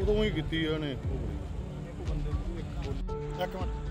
ਉਦੋਂ ਹੀ ਕੀਤੀ ਉਹਨੇ। ਇੱਕ ਮਿੰਟ।